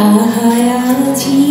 Hayati